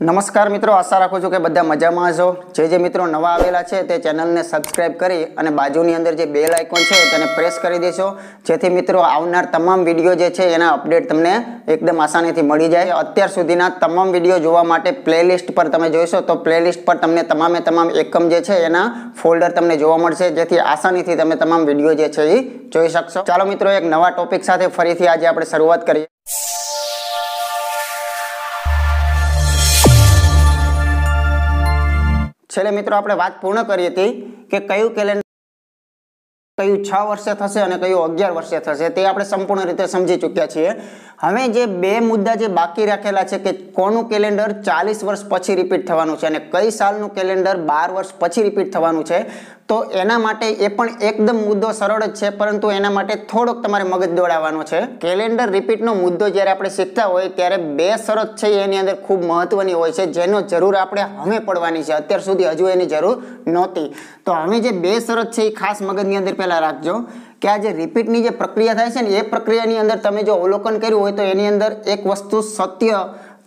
નમસ્કાર મિત્રો, આશા રાખું છું કે બધા મજામાં છો જે જે મિત્રો નવા આવેલા છે તે ચેનલને સબસ્ક્રાઇબ કરી અને બાજુની અંદર જે બેલ આઇકોન છે તેને પ્રેસ કરી દેશો જેથી મિત્રો આવનાર તમામ વીડિયો જે છે એના અપડેટ તમને એકદમ આસાનીથી મળી જાય. અત્યાર સુધીના તમામ વીડિયો જોવા માટે પ્લેલિસ્ટ પર તમે જોઈશો તો પ્લેલિસ્ટ પર તમને તમામે તમામ એકમ જે છે એના ફોલ્ડર તમને જોવા મળશે. જેથી આસાનીથી તમે તમામ વીડિયો જે છે એ જોઈ શકશો. ચાલો મિત્રો, એક નવા ટોપિક સાથે ફરીથી આજે આપણે શરૂઆત કરીએ. છેલ્લે મિત્રો આપણે વાત પૂર્ણ કરી હતી કે કયું કેલેન્ડર, કયું છ વર્ષે થશે અને કયું અગિયાર વર્ષે થશે તે આપણે સંપૂર્ણ રીતે સમજી ચૂક્યા છીએ. હવે જે બે મુદ્દા જે બાકી રાખેલા છે કે કોનું કેલેન્ડર ચાલીસ વર્ષ પછી રિપીટ થવાનું છે અને કઈ સાલનું કેલેન્ડર બાર વર્ષ પછી રિપીટ થવાનું છે તો એના માટે એ પણ એકદમ મુદ્દો સરળ જ છે, પરંતુ એના માટે થોડોક તમારે મગજ દોડાવવાનો છે. કેલેન્ડર રિપીટનો મુદ્દો જ્યારે આપણે શીખતા હોય, ત્યારે બે શરત છે એની અંદર ખૂબ મહત્વની હોય છે, જેનો જરૂર આપણે હવે પડવાની છે. અત્યાર સુધી હજુ એની જરૂર નહોતી. તો હવે જે બે શરત છે એ ખાસ મગજની અંદર પહેલાં રાખજો કે આ જે રિપીટની જે પ્રક્રિયા થાય છે ને, એ પ્રક્રિયાની અંદર તમે જો અવલોકન કર્યું હોય તો એની અંદર એક વસ્તુ સત્ય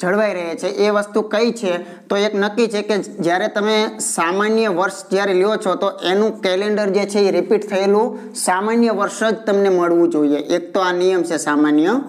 જળવાઈ રહે છે, એ વસ્તુ કઈ છે, તો એક નક્કી છે કે જ્યારે તમે સામાન્ય વર્ષ જ્યારે લ્યો છો, તો એનું કેલેન્ડર જે છે એ રિપીટ થયેલું સામાન્ય વર્ષ જ તમને મળવું જોઈએ. એક તો આ નિયમ છે સામાન્ય.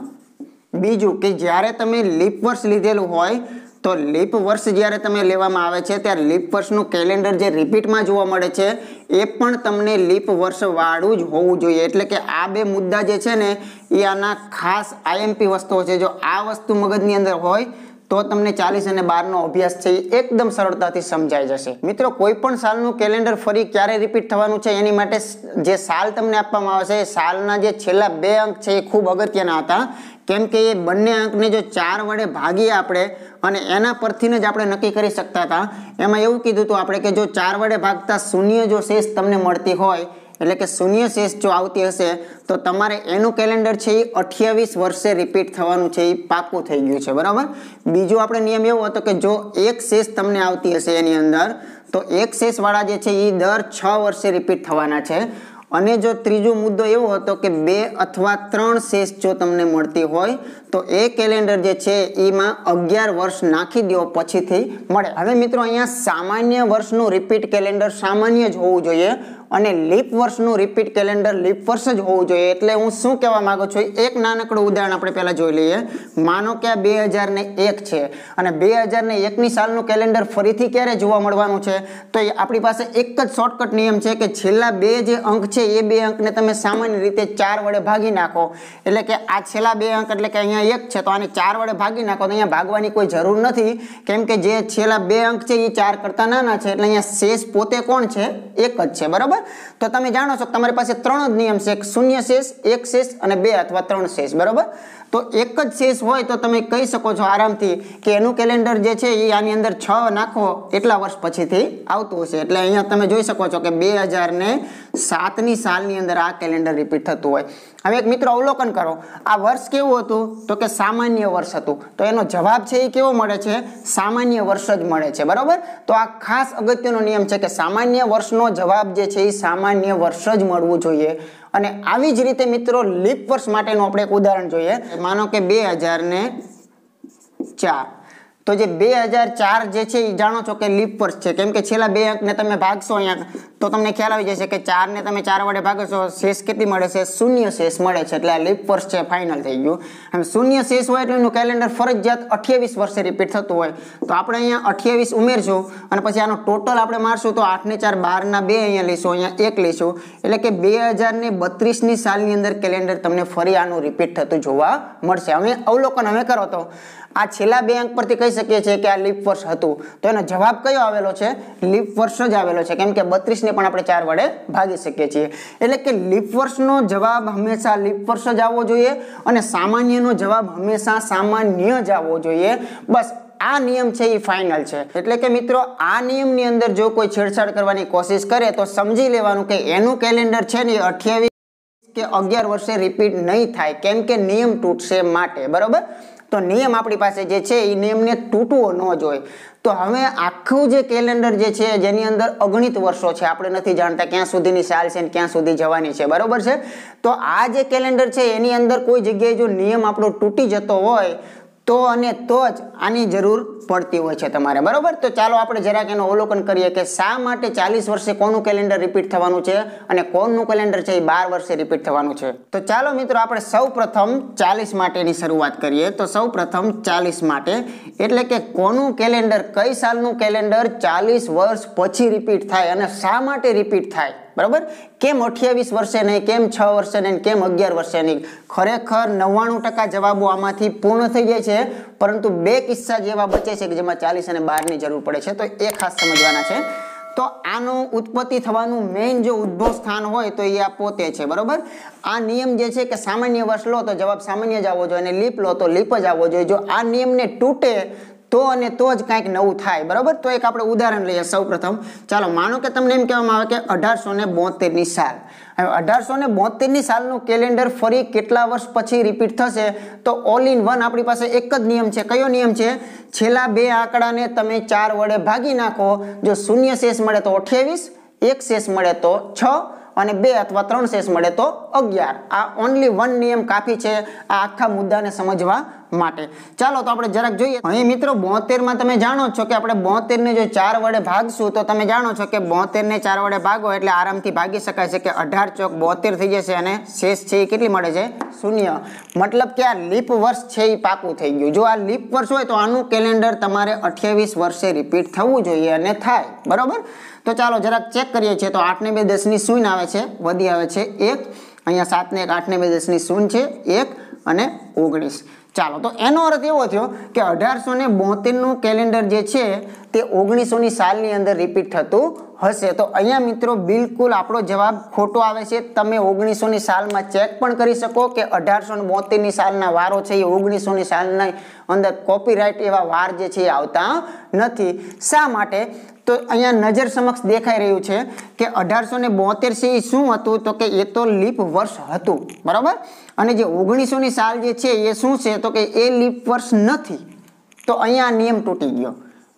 બીજું કે જ્યારે તમે લીપ વર્ષ લીધેલું હોય તો લીપ વર્ષ જ્યારે તમે લેવામાં આવે છે, ત્યારે લીપ વર્ષનું કેલેન્ડર જે રિપીટમાં જોવા મળે છે, એ પણ તમને લીપ વર્ષવાળું જ હોવું જોઈએ. એટલે કે આ બે મુદ્દા જે છે ને, એ આના ખાસ આઈએમપી વસ્તુઓ છે. જો આ વસ્તુ મગજની અંદર હોય, તો તમને ચાલીસ અને બારનો અભ્યાસ છે, એ એકદમ સરળતાથી સમજાઈ જશે. મિત્રો, કોઈ પણ સાલનું કેલેન્ડર ફરી ક્યારે રિપીટ થવાનું છે, એની માટે જે સાલ તમને આપવામાં આવે છે એ સાલના જે છેલ્લા બે અંક છે, એ ખૂબ અગત્યના હતા. કેમ કે એ બંને અંકને જો ચાર વડે ભાગીએ આપણે અને એના પરથીને જ આપણે નક્કી કરી શકતા હતા, એમાં એવું કીધું હતું આપણે કે જો ચાર વડે ભાગતા શૂન્ય જો શેષ તમને મળતી હોય, એટલે કે શૂન્ય શેષ જો આવતી હશે, તો તમારે એનું કેલેન્ડર છે એ અઠ્યાવીસ વર્ષે રિપીટ થવાનું છે, એ પાકું થઈ ગયું છે, બરાબર? બીજો આપણે નિયમ એવો હતો કે જો એક શેષ તમને આવતી હશે એની અંદર, તો એક શેષવાળા જે છે એ દર છ વર્ષે રિપીટ થવાના છે. અને જો ત્રીજો મુદ્દો એવો હતો કે બે અથવા ત્રણ શેષ જો તમને મળતી હોય, તો એ કેલેન્ડર જે છે એમાં અગિયાર વર્ષ નાખી દો પછીથી મળે. હવે મિત્રો, અહીંયા સામાન્ય વર્ષનું રિપીટ કેલેન્ડર સામાન્ય જ હોવું જોઈએ. અને લીપ વર્ષનું રિપીટ કેલેન્ડર લીપ વર્ષ જ હોવું જોઈએ. એટલે હું શું કહેવા માંગુ છું? એક નાનકડું ઉદાહરણ આપણે પહેલાં જોઈ લઈએ. માનો કે આ બે હજાર ને એક છે. અને બે હજાર ને એકની સાલનું કેલેન્ડર ફરીથી ક્યારે જોવા મળવાનું છે? તો આપણી પાસે એક જ શોર્ટકટ નિયમ છે કે છેલ્લા બે જે અંક છે, એ બે અંકને તમે સામાન્ય રીતે ચાર વડે ભાગી નાખો. એટલે કે આ છેલ્લા બે અંક એટલે કે અહીંયા એક છે, તો આને ચાર વડે ભાગી નાખો. તો અહીંયા ભાગવાની કોઈ જરૂર નથી. કેમ કે જે છેલ્લા બે અંક છે, એ ચાર કરતા નાના છે. એટલે અહીંયા શેષ પોતે કોણ છે? એક જ છે. બરાબર? તો તમે જાણો છો તમારી પાસે ત્રણ જ નિયમ છે. શૂન્ય શેષ, એક શેષ અને બે અથવા ત્રણ શેષ. બરાબર? તો એક જ શેષ હોય તો તમે કહી શકો છો આરામથી કે એનું કેલેન્ડર જે છે એ આની અંદર છ નાખો એટલા વર્ષ પછીથી આવતું હશે. એટલે અહીંયા તમે જોઈ શકો છો કે બે હજાર ને સાતની સાલની અંદર આ કેલેન્ડર રિપીટ થતું હોય. હવે એક મિત્રો અવલોકન કરો, આ વર્ષ કેવું હતું? તો કે સામાન્ય વર્ષ હતું. તો એનો જવાબ છે એ કેવો મળે છે? સામાન્ય વર્ષ જ મળે છે. બરાબર? તો આ ખાસ અગત્યનો નિયમ છે કે સામાન્ય વર્ષનો જવાબ જે છે એ સામાન્ય વર્ષ જ મળવું જોઈએ. અને આવી જ રીતે મિત્રો લીપ વર્ષ માટેનું આપણે એક ઉદાહરણ જોઈએ. માનો કે બે હજાર ને ચાર. તો જે બે હજાર ચાર જે છે એ જાણો છો કે લીપ વર્ષ છે. કેમ કે છેલ્લા બે અંકને તમે ભાગશો અહીંયા તો તમને ખ્યાલ આવી જશે કે ચારને તમે ચાર વડે ભાગશો શેષ કેટલી મળે છે? શૂન્ય શેષ મળે છે. એટલે આ લીપ વર્ષ છે ફાઇનલ થઈ ગયું. હવે શૂન્ય શેષ હોય એટલે એનું કેલેન્ડર ફરજિયાત અઠ્યાવીસ વર્ષે રિપીટ થતું હોય. તો આપણે અહીંયા અઠ્યાવીસ ઉમેરશું અને પછી આનો ટોટલ આપણે મારશું તો આઠ ને ચાર, બારના બે અહીંયા લઈશું, અહીંયા એક લઈશું. એટલે કે બે હજાર ને બત્રીસની સાલની અંદર કેલેન્ડર તમને ફરી આનું રિપીટ થતું જોવા મળશે. હવે અવલોકન હવે કરો તો. આ છેલ્લા બે અંક પરથી કહી શકીએ છીએ કે આ લીપ વર્ષ હતું. તો એનો જવાબ કયો આવેલો છે? લીપ વર્ષ જ આવેલો છે. કેમ કે બત્રીસ ને પણ આપણે ચાર વડે ભાગી શકીએ છીએ. એટલે કે લીપ વર્ષનો જવાબ હંમેશા લીપ વર્ષ જ આવવો જોઈએ અને સામાન્યનો જવાબ હંમેશા સામાન્ય જ આવવો જોઈએ. બસ, આ નિયમ છે એ ફાઇનલ છે. એટલે કે મિત્રો, આ નિયમની અંદર જો કોઈ છેડછાડ કરવાની કોશિશ કરે તો સમજી લેવાનું કે એનું કેલેન્ડર છે ને અઠ્યાવીસ કે અગિયાર વર્ષે રિપીટ નહીં થાય. કેમ કે નિયમ તૂટશે માટે, બરાબર? તો નિયમ આપણી પાસે જે છે એ નિયમને તૂટવો ન જોઈએ. તો હવે આખું જે કેલેન્ડર જે છે, જેની અંદર અગણિત વર્ષો છે, આપણે નથી જાણતા ક્યાં સુધીની સાલ છે ને ક્યાં સુધી જવાની છે, બરોબર છે? તો આ જે કેલેન્ડર છે, એની અંદર કોઈ જગ્યાએ જો નિયમ આપણો તૂટી જતો હોય તો અને તો જ આની જરૂર પડતી હોય છે તમારે. બરાબર? તો ચાલો આપણે જરાક એનું અવલોકન કરીએ કે શા માટે ચાલીસ વર્ષે કોનું કેલેન્ડર રિપીટ થવાનું છે અને કોનું કેલેન્ડર છે એ બાર વર્ષે રિપીટ થવાનું છે? તો ચાલો મિત્રો, આપણે સૌ પ્રથમ ચાલીસ માટેની શરૂઆત કરીએ. તો સૌ પ્રથમ ચાલીસ માટે એટલે કે કોનું કેલેન્ડર કઈ સાલનું કેલેન્ડર ચાલીસ વર્ષ પછી રિપીટ થાય અને શા માટે રિપીટ થાય? બરાબર? કેમ અઠ્યાવીસ વર્ષે નહીં, કેમ છ વર્ષે નહીં, કેમ અગિયાર વર્ષે નહીં? ખરેખર નવ્વાણું ટકા જવાબો આમાંથી પૂર્ણ થઈ જાય છે, પરંતુ બે કિસ્સા જેવા બચે છે કે જેમાં ચાલીસ અને બારની જરૂર પડે છે. તો એ ખાસ સમજવાના છે. તો આનું ઉત્પત્તિ થવાનું મેઇન જો ઉદ્ભવ સ્થાન હોય તો એ આ પોતે છે, બરાબર? આ નિયમ જે છે કે સામાન્ય વર્ષ લો તો જવાબ સામાન્ય જ આવવો જોઈએ અને લીપ લો તો લીપ જ આવવો જોઈએ. જો આ નિયમને તૂટે તો અને તો જ કાંઈક નવું થાય, બરાબર? તો એક આપણે ઉદાહરણ લઈએ સૌ પ્રથમ ચાલો, માનો કે તમને એમ કહેવામાં આવે કે અઢારસો ને બોતેરની સાલ. હવે અઢારસો ને બોતેરની સાલનું કેલેન્ડર ફરી કેટલા વર્ષ પછી રિપીટ થશે? તો ઓલ ઇન વન આપણી પાસે એક જ નિયમ છે. કયો નિયમ છે? છેલ્લા બે આંકડાને તમે ચાર વડે ભાગી નાખો. જો શૂન્ય શેષ મળે તો અઠ્યાવીસ, એક શેષ મળે તો છ અને બે અથવા ત્રણ શેષ મળે તો અગિયાર. આ ઓનલી વન નિયમ કાફી છે. આ આખા મુદ્દાને સમજવા માટે. ચાલો તો આપણે જરાક જોઈએ. અહીં મિત્રો બોતેરમાં તમે જાણો છો કે આપણે બોતેર ને જો ચાર વડે ભાગશું, તો તમે જાણો છો કે બોતેર ને ચાર વડે ભાગો એટલે આરામથી ભાગી શકાય છે કે અઢાર ચોક બોતેર થઈ જશે અને શેષ છે એ કેટલી મળે છે? શૂન્ય. મતલબ કે આ લીપ વર્ષ છે એ પાકું થઈ ગયું. જો આ લીપ વર્ષ હોય તો આનું કેલેન્ડર તમારે અઠ્યાવીસ વર્ષે રિપીટ થવું જોઈએ અને થાય. બરોબર? તો ચાલો જરાક ચેક કરીએ છીએ. તો આઠ ને બે દસની શૂન્ય આવે છે. વધી આવે છે એક. અહીંયા સાત ને એક આઠ ને બે દસની શૂન્ય છે. એક અને ઓગણીસ. ચાલો તો એનો અર્થ એવો થયો કે અઢારસો ને બોતેરનું કેલેન્ડર જે છે તે ઓગણીસોની સાલની અંદર રિપીટ થતું હશે. તો અહીંયા મિત્રો બિલકુલ આપણો જવાબ ખોટો આવે છે. તમે ઓગણીસોની સાલમાં ચેક પણ કરી શકો કે અઢારસો બોતેરની સાલના વારો છે. એ ઓગણીસોની સાલના અંદર કોપીરાઇટ એવા વાર જે છે એ આવતા નથી. શા માટે? તો અહીંયા નજર સમક્ષ દેખાઈ રહ્યું છે કે અઢારસો ને બોતેર છે એ શું હતું? તો કે એ તો લીપ વર્ષ હતું. બરાબર? અને જે ઓગણીસોની સાલ જે છે એ શું છે? તો કે એ લીપ વર્ષ નથી. તો અહીંયા નિયમ તૂટી ગયો.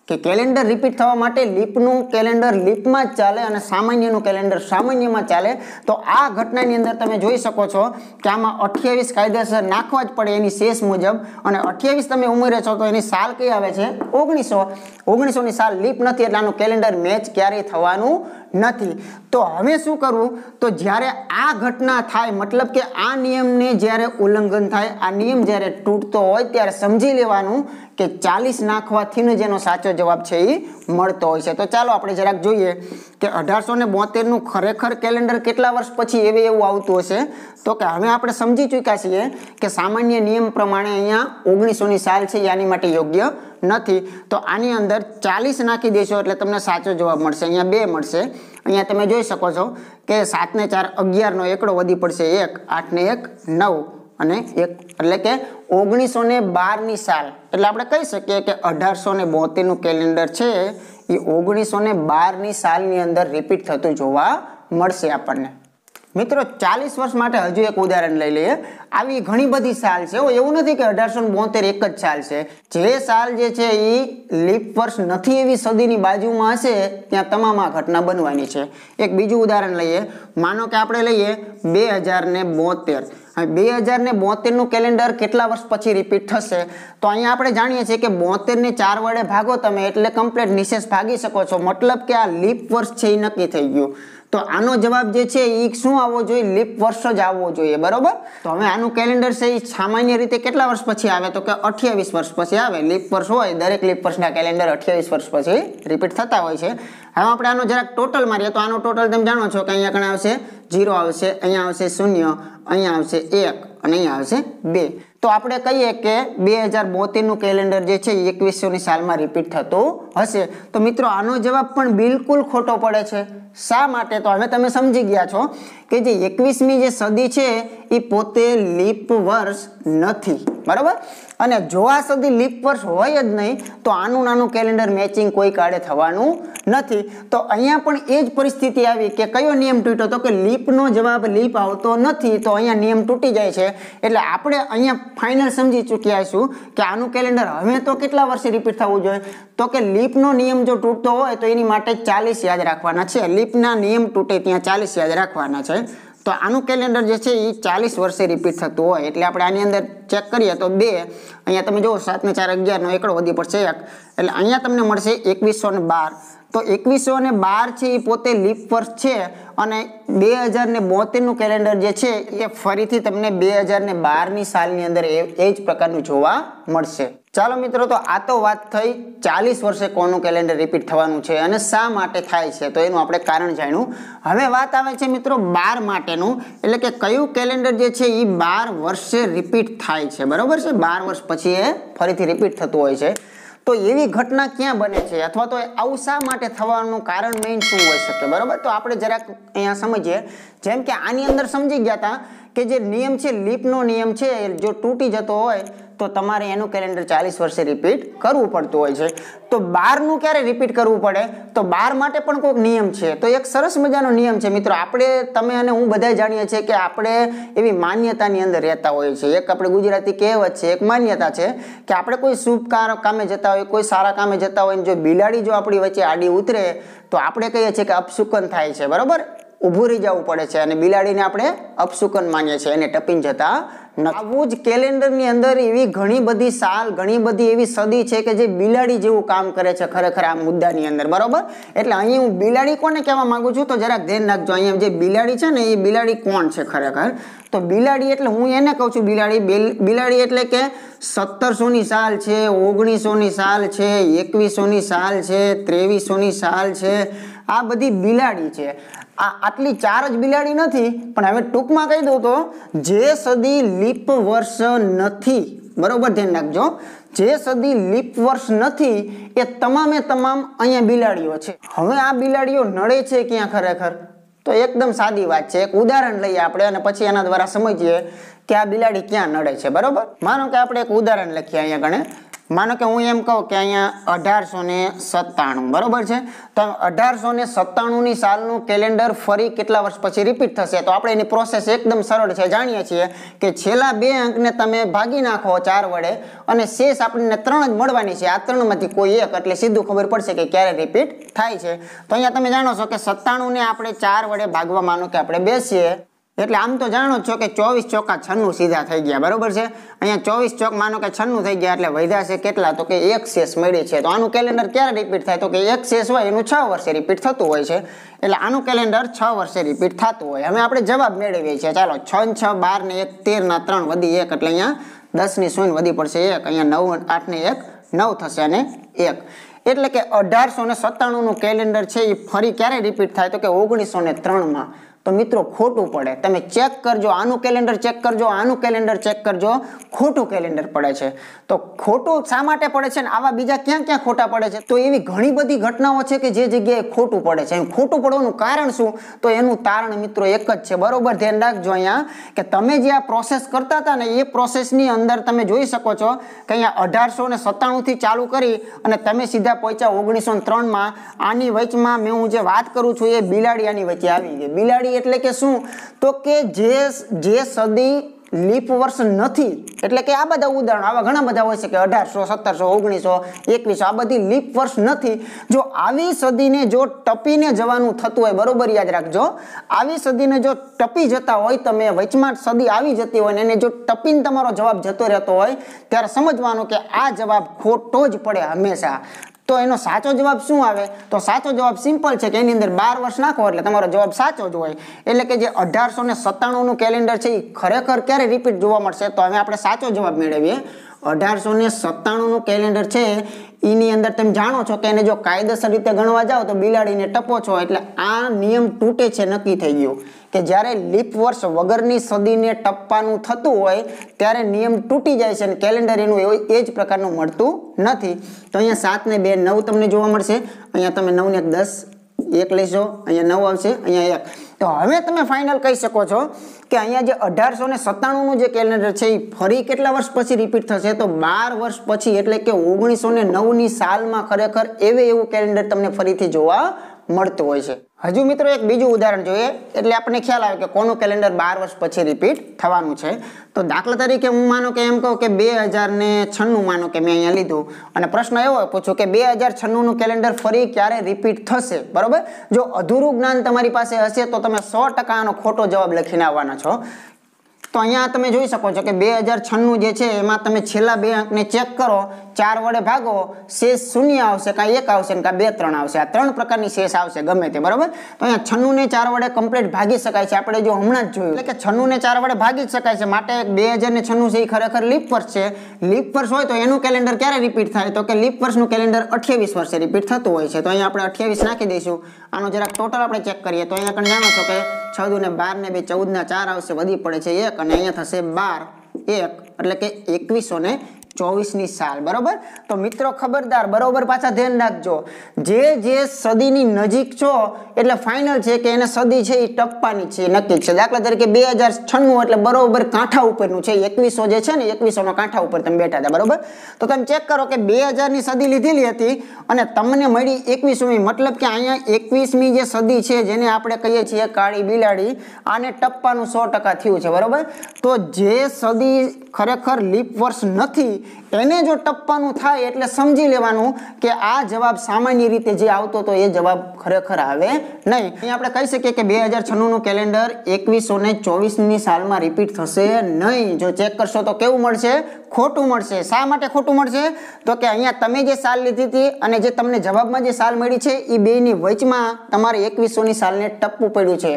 કે કેલેન્ડર રિપીટ થવા માટે લીપનું કેલેન્ડર લીપમાં જ ચાલે અને સામાન્યનું કેલેન્ડર સામાન્યમાં ચાલે. તો આ ઘટનાની અંદર તમે જોઈ શકો છો કે આમાં અઠ્યાવીસ કાયદેસર નાખવા જ પડે એની શેષ મુજબ. અને અઠ્યાવીસ તમે ઉમેરો છો તો એની સાલ કઈ આવે છે? ઓગણીસો. ઓગણીસોની સાલ લીપ નથી એટલે આનું કેલેન્ડર મેચ ક્યારેય થવાનું નથી. તો હવે શું કરવું? તો જ્યારે આ ઘટના થાય, મતલબ કે આ નિયમને જ્યારે ઉલ્લંઘન થાય, આ નિયમ જ્યારે તૂટતો હોય, ત્યારે સમજી લેવાનું કે ચાલીસ નાખવાથી જ એનો સાચો જવાબ છે એ મળતો હોય છે. તો ચાલો આપણે જરાક જોઈએ કે અઢારસો ને બોતેરનું ખરેખર કેલેન્ડર કેટલા વર્ષ પછી એવે એવું આવતું હશે? તો કે હવે આપણે સમજી ચૂક્યા છીએ કે સામાન્ય નિયમ પ્રમાણે અહીંયા ઓગણીસોની સાલ છે, યાની માટે યોગ્ય નથી, તો આની અંદર ચાલીસ નાખી દેશો એટલે તમને સાચો જવાબ મળશે. અહીંયા બે મળશે. અહીંયા તમે જોઈ શકો છો કે સાત ને ચાર અગિયારનો એકડો વધી પડશે. એક આઠ ને એક, નવ અને એક, એટલે કે ઓગણીસો ને બારની સાલ. એટલે આપણે કહી શકીએ કે અઢારસો ને બોતેરનું કેલેન્ડર છે. એ ઓગણીસો ને બારની સાલની અંદર રિપીટ થતું જોવા મળશે આપણને. મિત્રો, ચાલીસ વર્ષ માટે હજુ એક ઉદાહરણ લઈ લઈએ. આવી ઘણી બધી સાલ છે. એવું નથી કે અઢારસો બોતેર એક જ સાલ છે. જે સાલ જે છે એ લીપ વર્ષ નથી એવી સદીની બાજુમાં હશે, ત્યાં તમામ આ ઘટના બનવાની છે. એક બીજું ઉદાહરણ લઈએ. માનો કે આપણે લઈએ બે હજાર ને બોતેર બે હજાર ને બોતેરનું કેલેન્ડર કેટલા વર્ષ પછી રિપીટ થશે? તો અહીંયા આપણે જાણીએ છીએ કે બોતેર ને ચાર વડે ભાગો તમે, એટલે કમ્પ્લીટ નિશેષ ભાગી શકો છો. મતલબ કે આ લીપ વર્ષ છે એ નક્કી થઈ ગયું. તો આનો જવાબ જે છે એ શું આવવો જોઈએ? લીપ વર્ષ જ આવવો જોઈએ, બરોબર? તો હવે આનું કેલેન્ડર છે એ સામાન્ય રીતે કેટલા વર્ષ પછી આવે? તો કે અઠ્યાવીસ વર્ષ પછી આવે. લીપ વર્ષ હોય, દરેક લીપ વર્ષના કેલેન્ડર અઠ્યાવીસ વર્ષ પછી રિપીટ થતા હોય છે. હવે આપણે આનો જરાક ટોટલ મારીએ. તો આનો ટોટલ તમે જાણો છો કે અહીંયા કણ આવશે? જીરો આવશે, અહીંયા આવશે શૂન્ય, અહીંયા આવશે એક, અને અહીંયા આવશે બે. તો આપણે કહીએ કે બે હજાર બોતેરનું કેલેન્ડર જે છે એકવીસોની સાલમાં રિપીટ થતું હશે. તો મિત્રો, આનો જવાબ પણ બિલકુલ ખોટો પડે છે. શા માટે? તો હવે તમે સમજી ગયા છો કે જે એકવીસમી જે સદી છે, એ પોતે લીપ વર્ષ નથી. બરાબર? અને જો આ સદી લીપ વર્ષ હોય જ નહીં, તો આનું નાનું કેલેન્ડર મેચિંગ કોઈ કાળે થવાનું નથી. તો અહીંયા પણ એ જ પરિસ્થિતિ આવી કે કયો નિયમ તૂટ્યો તો કે લીપનો જવાબ લીપ આવતો નથી, તો અહીંયા નિયમ તૂટી જાય છે. એટલે આપણે અહીંયા ફાઇનલ સમજી ચૂક્યા છું કે આનું કેલેન્ડર હવે તો કેટલા વર્ષે રિપીટ થવું જોઈએ? તો કે લીપનો નિયમ જો તૂટતો હોય તો એની માટે ચાલીસ યાદ રાખવાના છે. લીપના નિયમ તૂટે ત્યાં ચાલીસ યાદ રાખવાના છે. તો આનું કેલેન્ડર જે છે એ ચાલીસ વર્ષે રિપીટ થતું હોય. એટલે આપણે આની અંદર ચેક કરીએ તો બે, અહીંયા તમે જુઓ સાત ને ચાર અગિયારનો એકડો વધી પડશે એક. એટલે અહીંયા તમને મળશે એકવીસો ને બાર. તો એકવીસો ને બાર છે એ પોતે લીપ વર્ષ છે અને બે હજાર ને બોતેરનું કેલેન્ડર જે છે એ ફરીથી તમને બે હજાર ને બારની સાલની અંદર એ જ પ્રકારનું જોવા મળશે. ચાલો મિત્રો, તો આ તો વાત થઈ. ચાલીસ વર્ષે કોનું કેલેન્ડર રિપીટ થવાનું છે અને શા માટે થાય છે? તો એનું આપણે કારણ જાણ્યું. હવે વાત આવે છે મિત્રો બાર માટેનું. એટલે કે કયું કેલેન્ડર જે છે એ બાર વર્ષે રિપીટ થાય છે? બરોબર છે? બાર વર્ષ પછી એ ફરીથી રિપીટ થતું હોય છે. તો એવી ઘટના ક્યાં બને છે? અથવા તો આવું શા માટે થવાનું કારણ મેઇન શું હોઈ શકે? બરાબર? તો આપણે જરાક અહીંયા સમજીએ. જેમ કે આની અંદર સમજી ગયા હતા કે જે નિયમ છે લીપનો નિયમ છે જો તૂટી જતો હોય તો તમારે એનું કેલેન્ડર ચાલીસ વર્ષે રિપીટ કરવું પડતું હોય છે. તો બારનું ક્યારે રિપીટ કરવું પડે? તો બાર માટે પણ કોઈક નિયમ છે. તો એક સરસ મજાનો નિયમ છે. મિત્રો, આપણે, તમે અને હું બધા જાણીએ છીએ કે આપણે એવી માન્યતાની અંદર રહેતા હોઈએ છીએ. એક આપણે ગુજરાતી કહેવત છે, એક માન્યતા છે કે આપણે કોઈ શુભ કામે જતા હોય કોઈ સારા કામે જતા હોય જો બિલાડી જો આપણી વચ્ચે આડી ઉતરે, તો આપણે કહીએ છીએ કે અપશુકન થાય છે. બરોબર? ઊભું રહી જવું પડે છે અને બિલાડીને આપણે અપશુકન માનીએ છીએ, એને ટપીને જતા આવું જ કેલેન્ડરની અંદર એવી ઘણી બધી સાલ, ઘણી બધી એવી સદી છે કે જે બિલાડી જેવું કામ કરે છે ખરેખર આ મુદ્દાની અંદર, બરોબર? એટલે અહીં હું બિલાડી કોને કહેવા માંગુ છું? તો જરાક ધ્યાન રાખજો, અહીંયા જે બિલાડી છે ને, એ બિલાડી કોણ છે ખરેખર? તો બિલાડી એટલે હું એને કહું છું, બિલાડી બિલાડી એટલે કે સત્તરસોની સાલ છે, ઓગણીસોની સાલ છે, એકવીસોની સાલ છે, ત્રેવીસોની સાલ છે, આ બધી બિલાડી છે. આ આટલી ચાર જ બિલાડી નથી, પણ હવે ટૂંકમાં કહી દઉં તો જે સદી લીપ વર્ષ નથી, બરોબર ધ્યાન રાખજો, જે સદી લીપ વર્ષ નથી, એ તમામે તમામ અહીંયા બિલાડીઓ છે. હવે આ બિલાડીઓ નડે છે ક્યાં ખરેખર? તો એકદમ સાદી વાત છે. એક ઉદાહરણ લઈએ આપણે અને પછી એના દ્વારા સમજીએ કે આ બિલાડી ક્યાં નડે છે, બરોબર? માનો કે આપણે એક ઉદાહરણ લખીએ અહીંયા ગણે. માનો કે હું એમ કહું કે અહીંયા અઢારસો ને સત્તાણું, બરોબર છે? તો અઢારસો ને સત્તાણુંની સાલનું કેલેન્ડર ફરી કેટલા વર્ષ પછી રિપીટ થશે? તો આપણે એની પ્રોસેસ એકદમ સરળ છે. જાણીએ છીએ કે છેલ્લા બે અંકને તમે ભાગી નાખો ચાર વડે અને શેષ આપણને ત્રણ જ મળવાની છે. આ ત્રણમાંથી કોઈ એક, એટલે સીધું ખબર પડશે કે ક્યારે રિપીટ થાય છે. તો અહીંયા તમે જાણો છો કે સત્તાણુંને આપણે ચાર વડે ભાગવા માનો કે આપણે બેસીએ. એટલે આમ તો જાણો છો કે ચોવીસ ચોકા છન્નું સીધા થઈ ગયા, બરોબર છે? અહીંયા ચોવીસ ચોક માનો કે છન્નું થઈ ગયા એટલે વધ્યા છે કેટલા? તો કે એક શેષ મળી છે. તો આનું કેલેન્ડર ક્યારે રિપીટ થાય? તો કે એક શેષ હોય એનું છ વર્ષે રિપીટ થતું હોય છે. એટલે આનું કેલેન્ડર છ વર્ષે રિપીટ થતું હોય. હવે આપણે જવાબ મેળવીએ છીએ. ચાલો, છ છ, બાર ને એક, તેર ના ત્રણ વધી એક એટલે અહીંયા દસની શૂન્ય વધી પડશે એક. અહીંયા નવ, આઠ ને એક, નવ થશે અને એક. એટલે કે અઢારસો ને સત્તાણું નું કેલેન્ડર છે એ ફરી ક્યારે રિપીટ થાય? તો કે ઓગણીસો ને ત્રણમાં. તો મિત્રો ખોટું પડે. તમે ચેક કરજો, આનું કેલેન્ડર ચેક કરજો, આનું કેલેન્ડર ચેક કરજો, ખોટું કેલેન્ડર પડે છે. તો ખોટું શા માટે પડે છે ને? આવા બીજા ક્યાં ક્યાં ખોટા પડે છે? તો એવી ઘણી બધી ઘટનાઓ છે કે જે જગ્યાએ ખોટું પડે છે. ખોટું પડવાનું કારણ શું? તો એનું તારણ મિત્રો એક જ છે. બરોબર ધ્યાન રાખજો અહીંયા કે તમે જે આ પ્રોસેસ કરતા હતા ને, એ પ્રોસેસની અંદર તમે જોઈ શકો છો કે અહીંયા અઢારસો ને સત્તાણુંથી ચાલુ કરી અને તમે સીધા પહોંચ્યા ઓગણીસો ત્રણમાં. આની વચમાં મેં હું જે વાત કરું છું એ બિલાડી આની વચ્ચે આવી ગઈ. બિલાડી એટલે કે શું? તો કે જે જે સદી લીપ વર્ષ નથી, એટલે કે આ બધા ઉદાહરણ, આવા ઘણા બધા હોય છે કે અઢારસો, સત્તરસો, ઓગણીસો, એકવીસો, આ બધી લીપ વર્ષ નથી. જો આવી સદીને જો ટપીને જવાનું થતું હોય, બરોબર યાદ રાખજો, આવી સદીને જો ટપી જતા હોય, તમે વચમાં સદી આવી જતી હોય ને એને જો ટપીને તમારો જવાબ જતો રહેતો હોય, ત્યારે સમજવાનું કે આ જવાબ ખોટો જ પડે હંમેશા. તો એનો સાચો જવાબ શું આવે? તો સાચો જવાબ સિમ્પલ છે કે એની અંદર બાર વર્ષ નાખો એટલે તમારો જવાબ સાચો જ હોય. એટલે કે જે અઢારસો ને સત્તાણુંનું કેલેન્ડર છે એ ખરેખર ક્યારે રિપીટ જોવા મળશે? તો હવે આપણે સાચો જવાબ મેળવીએ. અઢારસો ને સત્તાણુંનું કેલેન્ડર છે. એની અંદર તમે જાણો છો કે એને જો કાયદેસર રીતે ગણવા જાઓ તો બિલાડીને ટપો છો. એટલે આ નિયમ તૂટે છે, નક્કી થઈ ગયું. કે જ્યારે લીપ વર્ષ વગરની સદીને ટપવાનું થતું હોય, ત્યારે નિયમ તૂટી જાય છે અને કેલેન્ડર એનું એ જ પ્રકારનું મળતું નથી. તો અહીંયા સાત ને બે, નવ તમને જોવા મળશે. અહીંયા તમે નવ ને દસ, એક લેશો અહીંયા નવ આવશે, અહીંયા એક. તો હવે તમે ફાઇનલ કહી શકો છો કે અહીંયા જે અઢારસો ને સત્તાણુંનું જે કેલેન્ડર છે એ ફરી કેટલા વર્ષ પછી રિપીટ થશે? તો બાર વર્ષ પછી, એટલે કે ઓગણીસો ને નવની સાલમાં ખરેખર એવે એવું કેલેન્ડર તમને ફરીથી જોવા મળતું હોય છે. હજુ મિત્રો એક બીજું ઉદાહરણ જોઈએ, એટલે આપણને ખ્યાલ આવે કે કોનું કેલેન્ડર બાર વર્ષ પછી રિપીટ થવાનું છે. તો દાખલા તરીકે હું માનો કે એમ કહું કે બે હજાર ને છન્નું માનો કે મેં અહીંયા લીધું. અને પ્રશ્ન એવો પૂછું કે બે હજાર છન્નુંનું કેલેન્ડર ફરી ક્યારે રિપીટ થશે? બરાબર? જો અધૂરું જ્ઞાન તમારી પાસે હશે તો તમે સો ટકાનો ખોટો જવાબ લખીને આવવાના છો. તો અહીંયા તમે જોઈ શકો છો કે બે હજાર છન્નું જે છે, એમાં તમે છેલ્લા બે અંકને ચેક કરો, ચાર વડે ભાગો, શેષ શૂન્ય આવશે કાં એક આવશે ને કાં બે ત્રણ આવશે. આ ત્રણ પ્રકારની શેષ આવશે, ગમે તે, બરાબર? તો અહીંયા છન્નું ને ચાર વડે કમ્પ્લીટ ભાગી શકાય છે. આપણે જો હમણાં જ જોયું, એટલે કે છન્નું ને ચાર વડે ભાગી જ શકાય છે. માટે બે હજાર ને છન્નું છે એ ખરેખર લીપ વર્ષ છે. લીપ વર્ષ હોય તો એનું કેલેન્ડર ક્યારે રિપીટ થાય? તો કે લીપ વર્ષનું કેલેન્ડર અઠ્યાવીસ વર્ષે રિપીટ થતું હોય છે. તો અહીંયા આપણે અઠ્યાવીસ નાખી દઈશું. આનો જરાક ટોટલ આપણે ચેક કરીએ. તો અહીંયા જાણો છો કે ચૌદ ને બાર ને બે, ચૌદ ના ચાર આવશે, વધી પડે છે. એક અને અહીંયા થશે બાર એક એટલે કે એકવીસો ને ચોવીસની સાલ, બરોબર? તો મિત્રો ખબરદાર, બરોબર પાછા ધ્યાન રાખજો. જે જે સદીની નજીક છો, એટલે ફાઇનલ છે કે એને સદી છે એ ટપ્પાની છે, નક્કી છે. દાખલા તરીકે બે હજાર છન્નું એટલે બરોબર કાંઠા ઉપરનું છે, એકવીસો જે છે ને, એકવીસોના કાંઠા ઉપર તમે બેઠા હતા, બરોબર? તો તમે ચેક કરો કે બે હજારની સદી લીધેલી હતી અને તમને મળી એકવીસમી, મતલબ કે અહીંયા એકવીસમી જે સદી છે, જેને આપણે કહીએ છીએ કાળી બિલાડી, આને ટપ્પાનું સો થયું છે, બરોબર? તો જે સદી ખરેખર લીપ વર્ષ નથી એને જો ટપવાનું થાય એટલે સમજી લેવાનું કે આ જવાબ સામાન્ય રીતે જે આવતો હતો એ જવાબ ખરેખર આવે નહીં. અહીં આપણે કહી શકીએ કે બે હજાર છન્નુંનું કેલેન્ડર એકવીસો ને ચોવીસની સાલમાં રિપીટ થશે નહીં. જો ચેક કરશો તો કેવું મળશે? ખોટું મળશે. શા માટે ખોટું મળશે? તો કે અહીંયા તમે જે સાલ લીધી હતી અને જે તમને જવાબમાં જે સાલ મળી છે એ બેની વચમાં તમારે એકવીસોની સાલને ટપ્પું પડ્યું છે.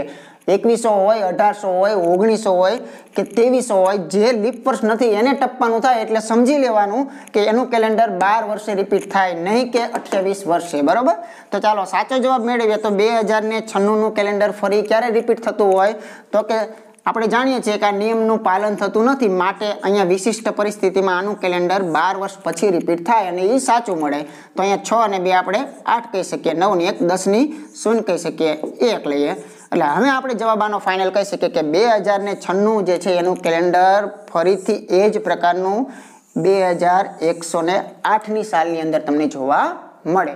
એકવીસો હોય, અઢારસો હોય, ઓગણીસો હોય કે ત્રેવીસો હોય, જે લીપ વર્ષ નથી, એને ટપવાનું થાય એટલે સમજી લેવાનું કે એનું કેલેન્ડર બાર વર્ષે રિપીટ થાય, નહીં કે અઠ્યાવીસ વર્ષે, બરાબર? તો ચાલો, સાચો જવાબ મેળવીએ તો બે હજાર ને છન્નુંનું કેલેન્ડર ફરી ક્યારે રિપીટ થતું હોય? તો કે આપણે જાણીએ છીએ કે આ નિયમનું પાલન થતું નથી, માટે અહીંયા વિશિષ્ટ પરિસ્થિતિમાં આનું કેલેન્ડર બાર વર્ષ પછી રિપીટ થાય અને એ સાચું મળે. તો અહીંયા છ અને બે આપણે આઠ કહી શકીએ, નવની એક, દસની શૂન્ય કહી શકીએ, એક લઈએ. એટલે હવે આપણે જવાબ આનો ફાઇનલ કહી શકીએ કે બે હજાર ને છન્નું જે છે એનું કેલેન્ડર ફરીથી એ જ પ્રકારનું બે હજાર એકસો ને આઠની સાલની અંદર તમને જોવા મળે.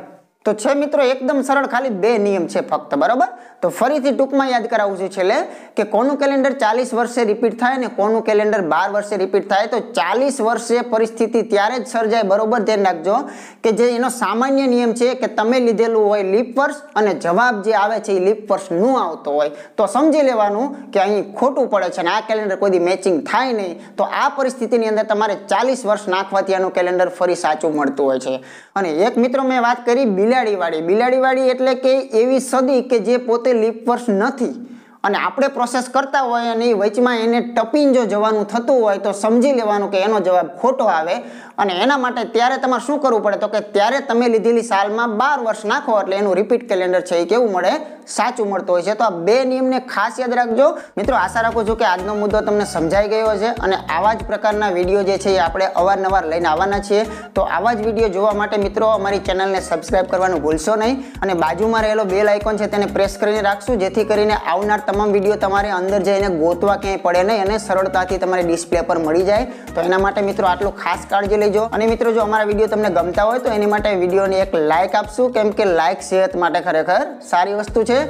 તો છે મિત્રો, એકદમ સરળ ખાલી બે નિયમ છે ફક્ત, બરાબર? તો ફરીથી ટૂંકમાં યાદ કરાવું છું છેલ્લે કે કોનું કેલેન્ડર ચાલીસ વર્ષે રિપીટ થાય ને કોનું કેલેન્ડર બાર વર્ષે રિપીટ થાય, તો ચાલીસ વર્ષે પરિસ્થિતિ ત્યારે જ સર્જાય, બરોબર? ધ્યાન રાખજો કે જે એનો સામાન્ય નિયમ છે કે તમે લીધેલું હોય લીપ વર્ષ અને જવાબ જે આવે છે એ લીપ વર્ષ ન આવતો હોય. તો સમજી લેવાનું કે અહીં ખોટું પડે છે અને આ કેલેન્ડર કોઈ મેચિંગ થાય નહીં. તો આ પરિસ્થિતિની અંદર તમારે ચાલીસ વર્ષ નાખવાથી આનું કેલેન્ડર ફરી સાચું મળતું હોય છે. અને એક મિત્રો મેં વાત કરી બિલાડીવાળી. બિલાડીવાળી એટલે કે એવી સદી કે જે પોતે લીપ વર્ષ નથી. અને આપણે પ્રોસેસ કરતા હોય અને એ વચમાં એને ટપીને જો જવાનું થતું હોય તો સમજી લેવાનું કે એનો જવાબ ખોટો આવે. અને એના માટે ત્યારે તમારે શું કરવું પડે? તો કે ત્યારે તમે લીધેલી સાલમાં બાર વર્ષ નાખો એટલે એનું રિપીટ કેલેન્ડર છે એ કેવું મળે? સાચું મળતું હોય છે. તો આ બે નિયમને ખાસ યાદ રાખજો. મિત્રો, આશા રાખું છું કે આજનો મુદ્દો તમને સમજાઈ ગયો છે અને આવા જ પ્રકારના વીડિયો જે છે એ આપણે અવારનવાર લઈને આવવાના છીએ. તો આવા જ વીડિયો જોવા માટે મિત્રો, અમારી ચેનલને સબસ્ક્રાઈબ કરવાનું ભૂલશો નહીં અને બાજુમાં રહેલો બેલ આઇકોન છે તેને પ્રેસ કરીને રાખશું, જેથી કરીને આવનાર તમામ વીડિયો તમારે અંદર જઈને ગોતવા ક્યાંય પડે નહીં અને સરળતાથી તમારે ડિસ્પ્લે પર મળી જાય. તો એના માટે મિત્રો આટલું ખાસ કાળજી લેજો. અને મિત્રો જો અમારા વીડિયો તમને ગમતા હોય તો એની માટે વિડીયોને એક લાઇક આપશું. કેમ કે લાઇક સેહત માટે ખરેખર સારી વસ્તુ છે.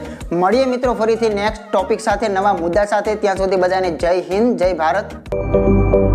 મળીએ મિત્રો ફરીથી નેક્સ્ટ ટોપિક સાથે, નવા મુદ્દા સાથે. ત્યાં સુધી બધાને જય હિન્દ, જય ભારત.